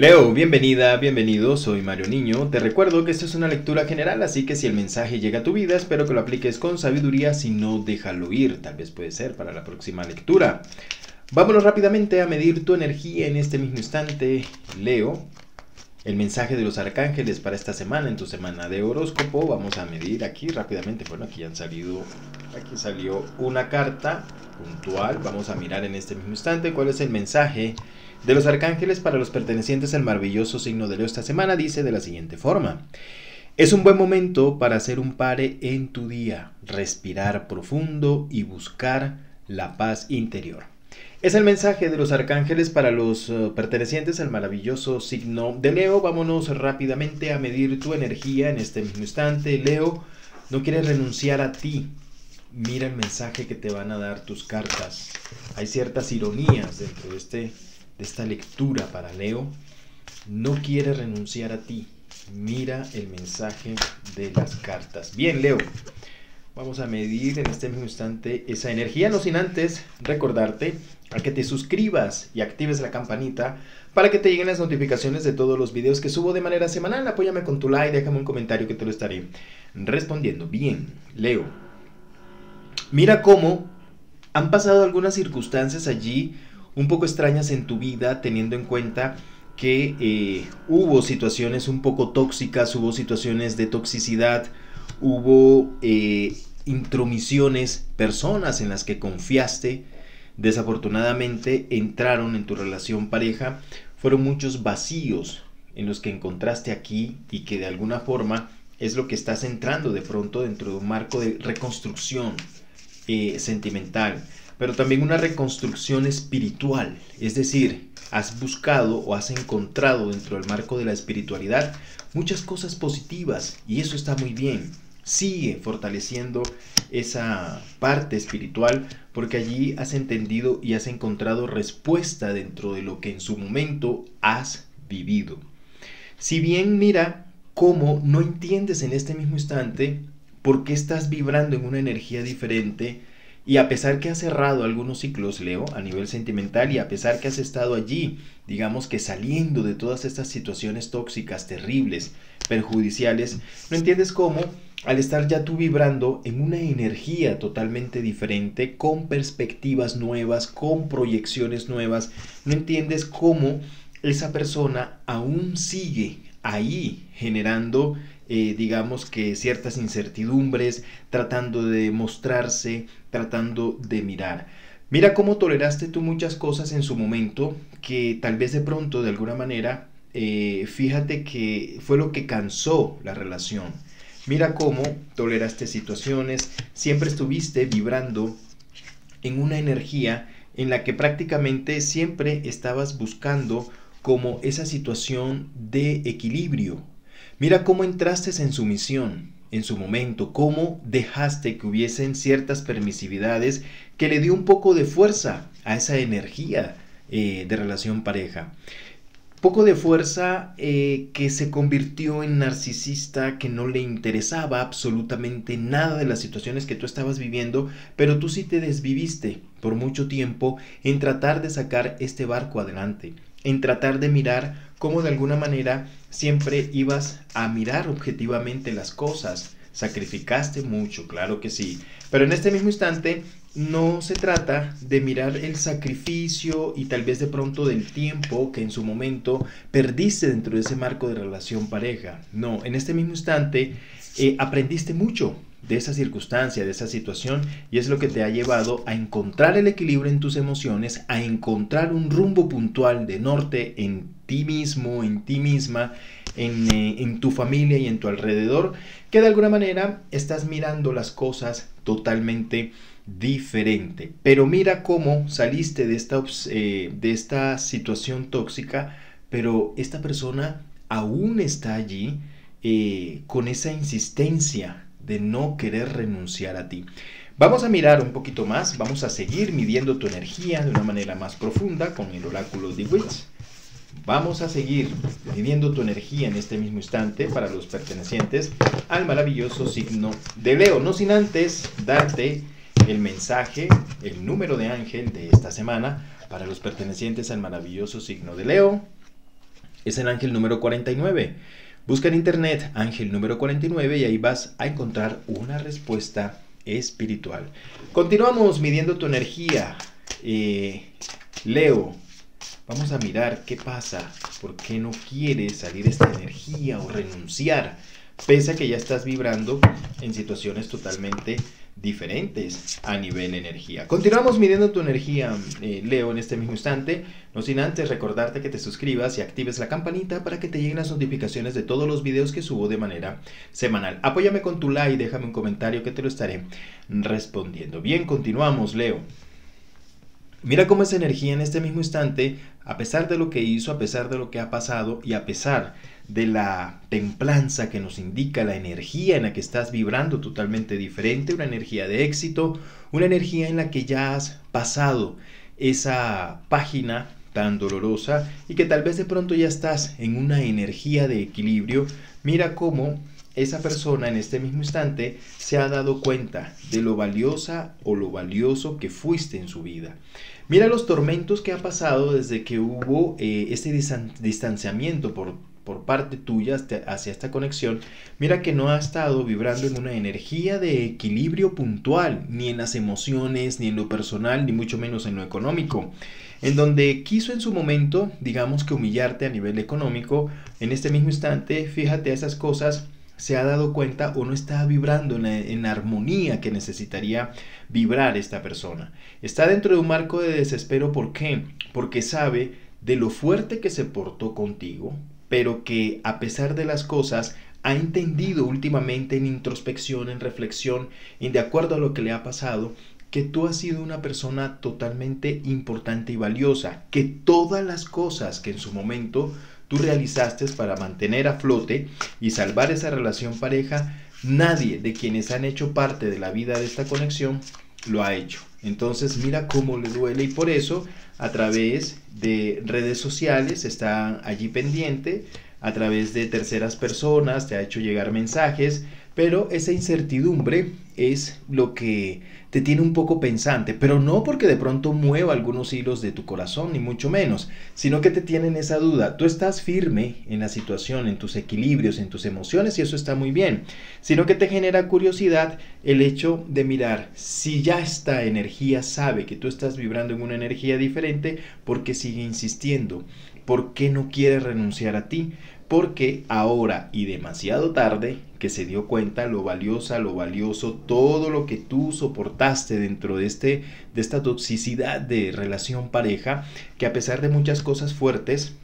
Leo, bienvenida, bienvenido, soy Mario Niño. Te recuerdo que esto es una lectura general, así que si el mensaje llega a tu vida, espero que lo apliques con sabiduría, si no, déjalo ir, tal vez puede ser para la próxima lectura. Vámonos rápidamente a medir tu energía en este mismo instante, Leo. El mensaje de los arcángeles para esta semana, en tu semana de horóscopo, vamos a medir aquí rápidamente. Bueno, aquí han salido, aquí salió una carta puntual. Vamos a mirar en este mismo instante cuál es el mensaje de los arcángeles para los pertenecientes al maravilloso signo de Leo esta semana dice de la siguiente forma. Es un buen momento para hacer un pare en tu día, respirar profundo y buscar la paz interior. Es el mensaje de los arcángeles para los uh, pertenecientes al maravilloso signo de Leo. Vámonos rápidamente a medir tu energía en este mismo instante. Leo, no quieres renunciar a ti. Mira el mensaje que te van a dar tus cartas. Hay ciertas ironías dentro de este de esta lectura para Leo, no quiere renunciar a ti. Mira el mensaje de las cartas. Bien, Leo. Vamos a medir en este mismo instante esa energía, no sin antes recordarte a que te suscribas y actives la campanita para que te lleguen las notificaciones de todos los videos que subo de manera semanal. Apóyame con tu like, déjame un comentario que te lo estaré respondiendo. Bien, Leo. Mira cómo han pasado algunas circunstancias allí un poco extrañas en tu vida teniendo en cuenta que eh, hubo situaciones un poco tóxicas, hubo situaciones de toxicidad, hubo eh, intromisiones, personas en las que confiaste, desafortunadamente entraron en tu relación pareja, fueron muchos vacíos en los que encontraste aquí y que de alguna forma es lo que estás entrando de pronto dentro de un marco de reconstrucción eh, sentimental pero también una reconstrucción espiritual. Es decir, has buscado o has encontrado dentro del marco de la espiritualidad muchas cosas positivas y eso está muy bien. Sigue fortaleciendo esa parte espiritual porque allí has entendido y has encontrado respuesta dentro de lo que en su momento has vivido. Si bien mira cómo no entiendes en este mismo instante por qué estás vibrando en una energía diferente, y a pesar que has cerrado algunos ciclos, Leo, a nivel sentimental, y a pesar que has estado allí, digamos que saliendo de todas estas situaciones tóxicas, terribles, perjudiciales, no entiendes cómo, al estar ya tú vibrando en una energía totalmente diferente, con perspectivas nuevas, con proyecciones nuevas, no entiendes cómo esa persona aún sigue ahí generando eh, digamos que ciertas incertidumbres, tratando de mostrarse, tratando de mirar. Mira cómo toleraste tú muchas cosas en su momento que tal vez de pronto, de alguna manera, eh, fíjate que fue lo que cansó la relación. Mira cómo toleraste situaciones, siempre estuviste vibrando en una energía en la que prácticamente siempre estabas buscando como esa situación de equilibrio, Mira cómo entraste en sumisión en su momento, cómo dejaste que hubiesen ciertas permisividades que le dio un poco de fuerza a esa energía eh, de relación pareja. Poco de fuerza eh, que se convirtió en narcisista, que no le interesaba absolutamente nada de las situaciones que tú estabas viviendo, pero tú sí te desviviste por mucho tiempo en tratar de sacar este barco adelante, en tratar de mirar cómo de alguna manera siempre ibas a mirar objetivamente las cosas. Sacrificaste mucho, claro que sí. Pero en este mismo instante no se trata de mirar el sacrificio y tal vez de pronto del tiempo que en su momento perdiste dentro de ese marco de relación pareja. No, en este mismo instante eh, aprendiste mucho de esa circunstancia, de esa situación, y es lo que te ha llevado a encontrar el equilibrio en tus emociones, a encontrar un rumbo puntual de norte en ti mismo, en ti misma, en, eh, en tu familia y en tu alrededor, que de alguna manera estás mirando las cosas totalmente diferente. Pero mira cómo saliste de esta, eh, de esta situación tóxica, pero esta persona aún está allí eh, con esa insistencia de no querer renunciar a ti. Vamos a mirar un poquito más, vamos a seguir midiendo tu energía de una manera más profunda con el oráculo de Witch. Vamos a seguir midiendo tu energía en este mismo instante para los pertenecientes al maravilloso signo de Leo. No sin antes darte el mensaje, el número de ángel de esta semana para los pertenecientes al maravilloso signo de Leo. es el ángel número 49. Busca en internet ángel número 49 y ahí vas a encontrar una respuesta espiritual. Continuamos midiendo tu energía. Eh, Leo, vamos a mirar qué pasa, por qué no quieres salir esta energía o renunciar, pese a que ya estás vibrando en situaciones totalmente diferentes a nivel energía. Continuamos midiendo tu energía, eh, Leo, en este mismo instante. No sin antes recordarte que te suscribas y actives la campanita para que te lleguen las notificaciones de todos los videos que subo de manera semanal. Apóyame con tu like, déjame un comentario que te lo estaré respondiendo. Bien, continuamos, Leo. Mira cómo esa energía en este mismo instante, a pesar de lo que hizo, a pesar de lo que ha pasado y a pesar de la templanza que nos indica la energía en la que estás vibrando totalmente diferente, una energía de éxito, una energía en la que ya has pasado esa página tan dolorosa y que tal vez de pronto ya estás en una energía de equilibrio, mira cómo esa persona en este mismo instante se ha dado cuenta de lo valiosa o lo valioso que fuiste en su vida. Mira los tormentos que ha pasado desde que hubo eh, este distanciamiento por por parte tuya hacia esta conexión, mira que no ha estado vibrando en una energía de equilibrio puntual, ni en las emociones, ni en lo personal, ni mucho menos en lo económico. En donde quiso en su momento, digamos que humillarte a nivel económico, en este mismo instante, fíjate a esas cosas, se ha dado cuenta o no está vibrando en la, armonía que necesitaría vibrar esta persona. Está dentro de un marco de desespero, ¿por qué? Porque sabe de lo fuerte que se portó contigo, pero que a pesar de las cosas ha entendido últimamente en introspección, en reflexión, en de acuerdo a lo que le ha pasado, que tú has sido una persona totalmente importante y valiosa, que todas las cosas que en su momento tú realizaste para mantener a flote y salvar esa relación pareja, nadie de quienes han hecho parte de la vida de esta conexión lo ha hecho. Entonces mira cómo le duele y por eso a través de redes sociales está allí pendiente, a través de terceras personas te ha hecho llegar mensajes, pero esa incertidumbre es lo que te tiene un poco pensante, pero no porque de pronto mueva algunos hilos de tu corazón, ni mucho menos, sino que te tienen esa duda. Tú estás firme en la situación, en tus equilibrios, en tus emociones y eso está muy bien, sino que te genera curiosidad el hecho de mirar si ya esta energía sabe que tú estás vibrando en una energía diferente, ¿por qué sigue insistiendo? ¿Por qué no quiere renunciar a ti? porque ahora y demasiado tarde que se dio cuenta lo valiosa, lo valioso, todo lo que tú soportaste dentro de, este, de esta toxicidad de relación pareja, que a pesar de muchas cosas fuertes,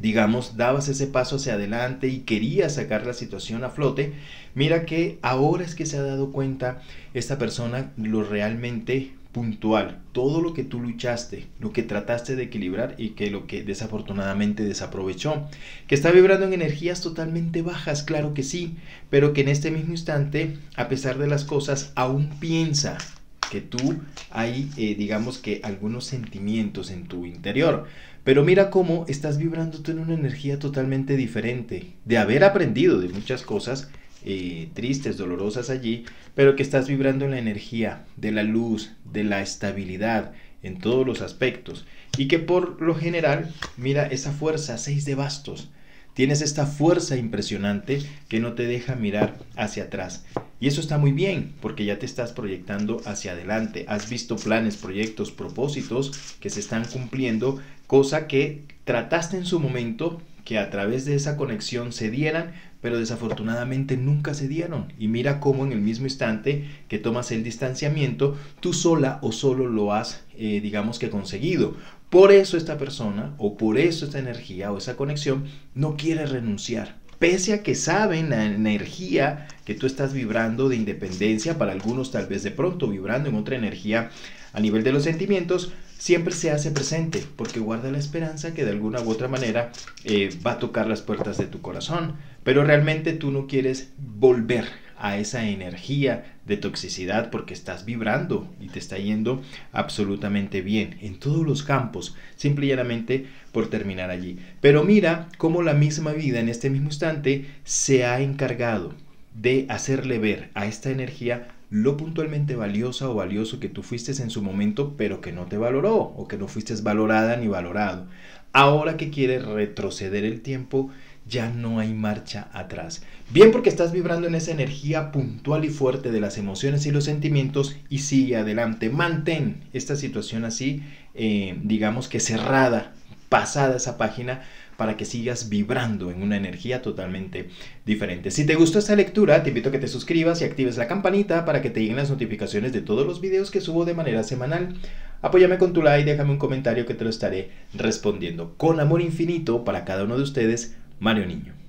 digamos, dabas ese paso hacia adelante y querías sacar la situación a flote, mira que ahora es que se ha dado cuenta esta persona lo realmente puntual, todo lo que tú luchaste, lo que trataste de equilibrar y que lo que desafortunadamente desaprovechó, que está vibrando en energías totalmente bajas, claro que sí, pero que en este mismo instante, a pesar de las cosas, aún piensa que tú hay, eh, digamos que algunos sentimientos en tu interior. Pero mira cómo estás vibrando en una energía totalmente diferente, de haber aprendido de muchas cosas, eh, tristes, dolorosas allí, pero que estás vibrando en la energía de la luz, de la estabilidad en todos los aspectos y que por lo general, mira esa fuerza, seis de bastos, tienes esta fuerza impresionante que no te deja mirar hacia atrás. Y eso está muy bien porque ya te estás proyectando hacia adelante. Has visto planes, proyectos, propósitos que se están cumpliendo, cosa que trataste en su momento que a través de esa conexión se dieran, pero desafortunadamente nunca se dieron. Y mira cómo en el mismo instante que tomas el distanciamiento, tú sola o solo lo has, eh, digamos que conseguido. Por eso esta persona, o por eso esta energía o esa conexión, no quiere renunciar. Pese a que saben la energía que tú estás vibrando de independencia, para algunos tal vez de pronto vibrando en otra energía a nivel de los sentimientos, siempre se hace presente porque guarda la esperanza que de alguna u otra manera eh, va a tocar las puertas de tu corazón. Pero realmente tú no quieres volver a esa energía de toxicidad porque estás vibrando y te está yendo absolutamente bien en todos los campos, simple y llanamente por terminar allí. Pero mira cómo la misma vida en este mismo instante se ha encargado de hacerle ver a esta energía lo puntualmente valiosa o valioso que tú fuiste en su momento, pero que no te valoró o que no fuiste valorada ni valorado. Ahora que quieres retroceder el tiempo, ya no hay marcha atrás. Bien porque estás vibrando en esa energía puntual y fuerte de las emociones y los sentimientos y sigue adelante. Mantén esta situación así, eh, digamos que cerrada, pasada esa página para que sigas vibrando en una energía totalmente diferente. Si te gustó esta lectura, te invito a que te suscribas y actives la campanita para que te lleguen las notificaciones de todos los videos que subo de manera semanal. Apóyame con tu like, déjame un comentario que te lo estaré respondiendo. Con amor infinito para cada uno de ustedes, Mario Niño.